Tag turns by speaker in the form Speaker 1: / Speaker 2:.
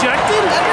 Speaker 1: rejected?